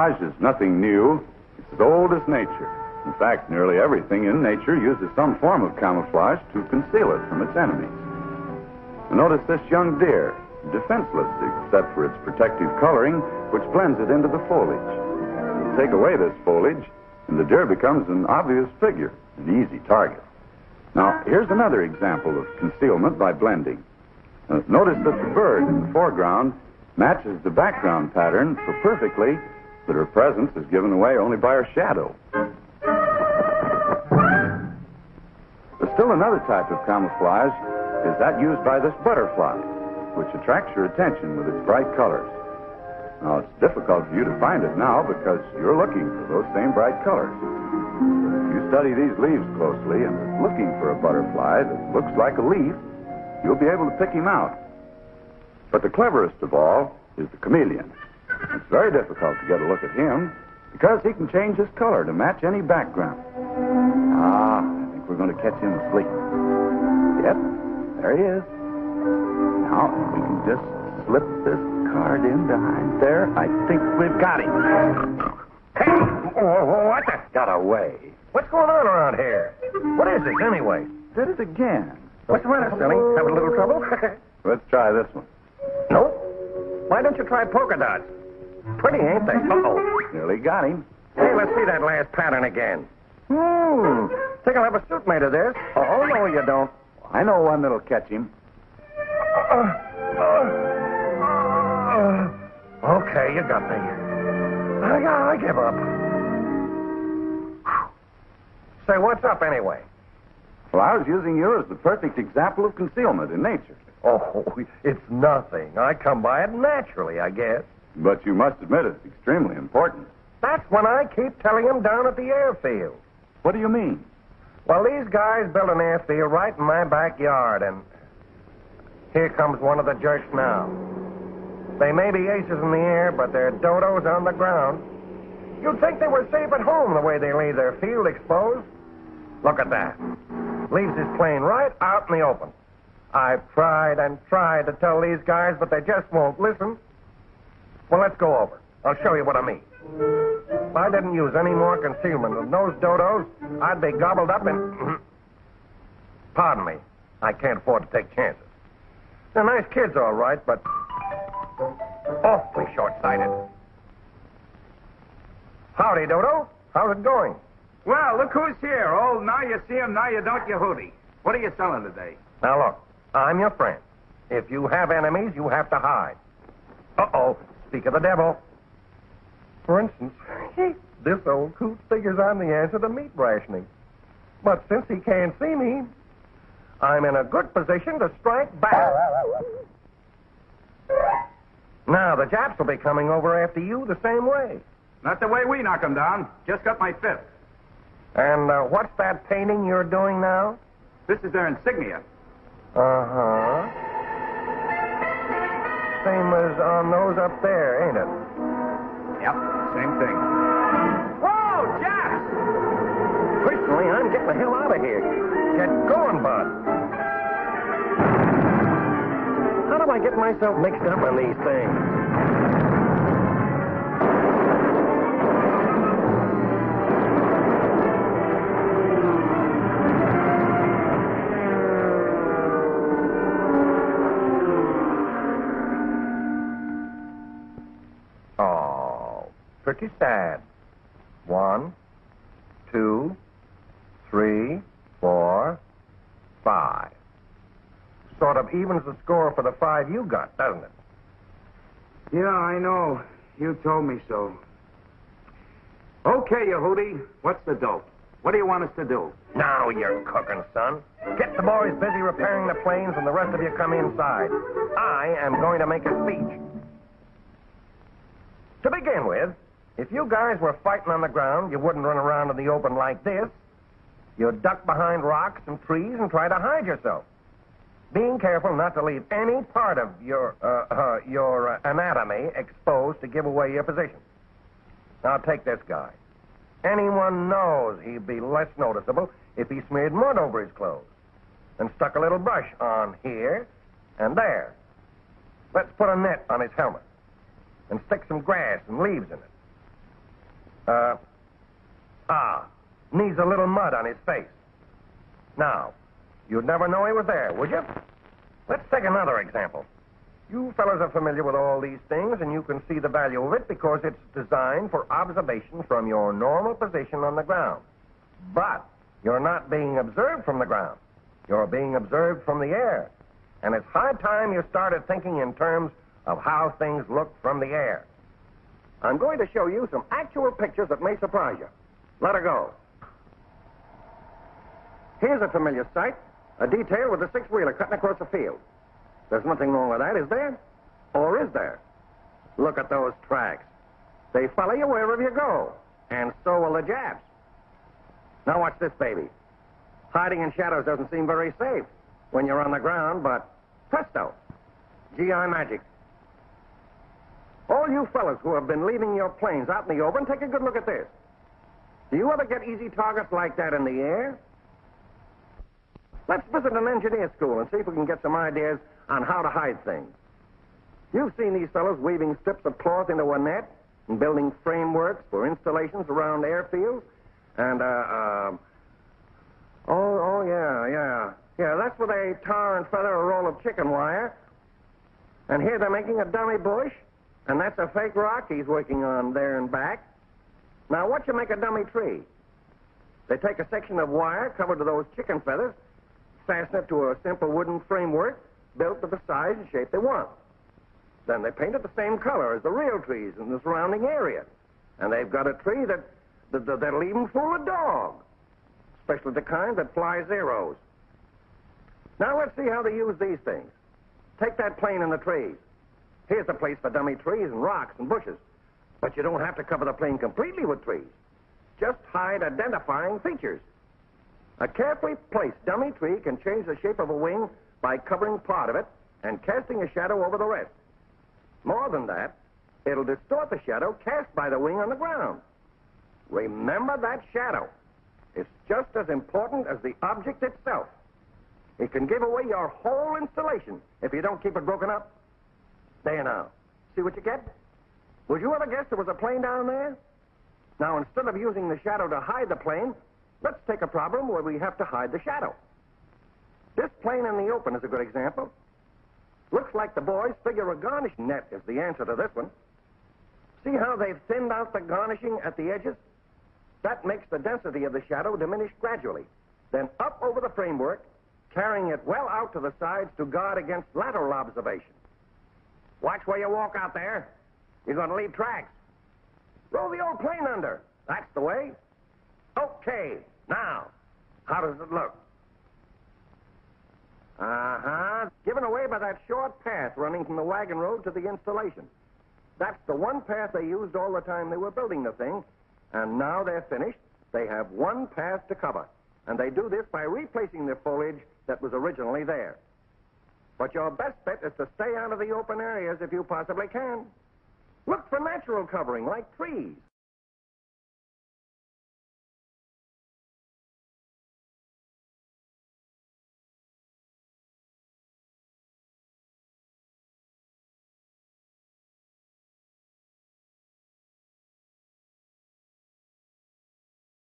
Camouflage is nothing new. It's as old as nature. In fact, nearly everything in nature uses some form of camouflage to conceal it from its enemies. Notice this young deer, defenseless except for its protective coloring, which blends it into the foliage. Take away this foliage, and the deer becomes an obvious figure, an easy target. Now, here's another example of concealment by blending. Uh, notice that the bird in the foreground matches the background pattern so perfectly that her presence is given away only by her shadow. There's still another type of camouflage is that used by this butterfly, which attracts your attention with its bright colors. Now, it's difficult for you to find it now because you're looking for those same bright colors. But if you study these leaves closely and are looking for a butterfly that looks like a leaf, you'll be able to pick him out. But the cleverest of all is the chameleon. It's very difficult to get a look at him because he can change his color to match any background. Ah, I think we're going to catch him asleep. Yep, there he is. Now, we can just slip this card in behind there. I think we've got him. Hey, what the? Got away. What's going on around here? What is this anyway? Did it again. What's the matter, Silly? Having a little trouble? Let's try this one. no. Why don't you try polka dots? Pretty, ain't they? Uh-oh. Nearly got him. Hey, let's see that last pattern again. Hmm. Think I'll have a suit made of this? Oh, no, you don't. I know one that'll catch him. Uh, uh, uh, okay, you got me. I, I give up. Say, what's up anyway? Well, I was using you as the perfect example of concealment in nature. Oh, it's nothing. I come by it naturally, I guess. But you must admit it's extremely important. That's when I keep telling him down at the airfield. What do you mean? Well, these guys built an airfield right in my backyard, and here comes one of the jerks now. They may be aces in the air, but they're dodos on the ground. You'd think they were safe at home the way they leave their field exposed. Look at that. Leaves his plane right out in the open. I've tried and tried to tell these guys, but they just won't listen. Well, let's go over. I'll show you what I mean. If I didn't use any more concealment than those dodos, I'd be gobbled up in. Pardon me. I can't afford to take chances. They're nice kids, all right, but awfully short sighted. Howdy, Dodo. How's it going? Well, look who's here. Oh, now you see him, now you don't, you hootie. What are you selling today? Now, look, I'm your friend. If you have enemies, you have to hide. Uh oh. Speak of the devil. For instance, this old coot figures I'm the answer to meat rationing. But since he can't see me, I'm in a good position to strike back. Now, the Japs will be coming over after you the same way. Not the way we knock 'em down. Just got my fifth. And uh, what's that painting you're doing now? This is their insignia. Uh huh. Same as on those up there, ain't it? Yep, same thing. Whoa, Jack! Personally, I'm getting the hell out of here. Get going, Bud. How do I get myself mixed up in these things? Pretty sad. One, two, three, four, five. Sort of evens the score for the five you got, doesn't it? Yeah, I know. You told me so. Okay, hootie. What's the dope? What do you want us to do? Now you're cooking, son. Get the boys busy repairing the planes, and the rest of you come inside. I am going to make a speech. To begin with, if you guys were fighting on the ground, you wouldn't run around in the open like this. You'd duck behind rocks and trees and try to hide yourself. Being careful not to leave any part of your uh, uh, your uh, anatomy exposed to give away your position. Now take this guy. Anyone knows he'd be less noticeable if he smeared mud over his clothes and stuck a little brush on here and there. Let's put a net on his helmet and stick some grass and leaves in it. Uh, ah, needs a little mud on his face. Now, you'd never know he was there, would you? Let's take another example. You fellows are familiar with all these things, and you can see the value of it because it's designed for observation from your normal position on the ground. But you're not being observed from the ground. You're being observed from the air. And it's high time you started thinking in terms of how things look from the air. I'm going to show you some actual pictures that may surprise you. Let her go. Here's a familiar sight a detail with a six wheeler cutting across the field. There's nothing wrong with that, is there? Or is there? Look at those tracks. They follow you wherever you go. And so will the Japs. Now watch this, baby. Hiding in shadows doesn't seem very safe when you're on the ground, but presto. GI magic. All you fellas who have been leaving your planes out in the open, take a good look at this. Do you ever get easy targets like that in the air? Let's visit an engineer school and see if we can get some ideas on how to hide things. You've seen these fellows weaving strips of cloth into a net and building frameworks for installations around airfields. And, uh, uh, oh, oh, yeah, yeah. Yeah, that's where they tar and feather a roll of chicken wire. And here they're making a dummy bush. And that's a fake rock he's working on there and back. Now, what you make a dummy tree? They take a section of wire covered with those chicken feathers, fasten it to a simple wooden framework built to the size and shape they want. Then they paint it the same color as the real trees in the surrounding area. And they've got a tree that, that, that that'll even fool a dog, especially the kind that flies zeros. Now let's see how they use these things. Take that plane and the trees. Here's a place for dummy trees and rocks and bushes. But you don't have to cover the plane completely with trees. Just hide identifying features. A carefully placed dummy tree can change the shape of a wing by covering part of it and casting a shadow over the rest. More than that, it'll distort the shadow cast by the wing on the ground. Remember that shadow. It's just as important as the object itself. It can give away your whole installation if you don't keep it broken up. There now. See what you get? Would you ever guess there was a plane down there? Now, instead of using the shadow to hide the plane, let's take a problem where we have to hide the shadow. This plane in the open is a good example. Looks like the boys figure a garnishing net is the answer to this one. See how they've thinned out the garnishing at the edges? That makes the density of the shadow diminish gradually, then up over the framework, carrying it well out to the sides to guard against lateral observation. Watch where you walk out there. You're going to leave tracks. Roll the old plane under. That's the way. Okay. Now, how does it look? Uh-huh. Given away by that short path running from the wagon road to the installation. That's the one path they used all the time they were building the thing. And now they're finished. They have one path to cover. And they do this by replacing the foliage that was originally there. But your best bet is to stay out of the open areas if you possibly can. Look for natural covering like trees,